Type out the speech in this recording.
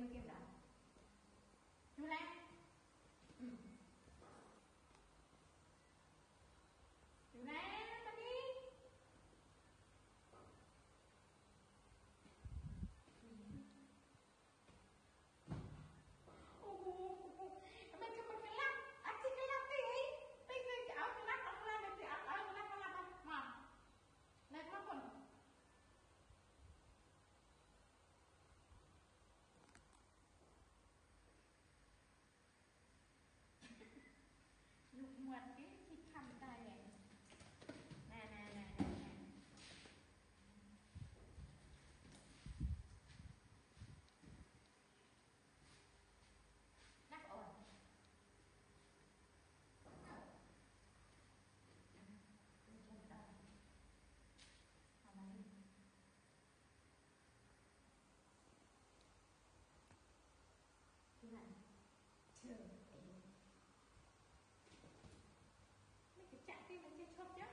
alguien. 척이야?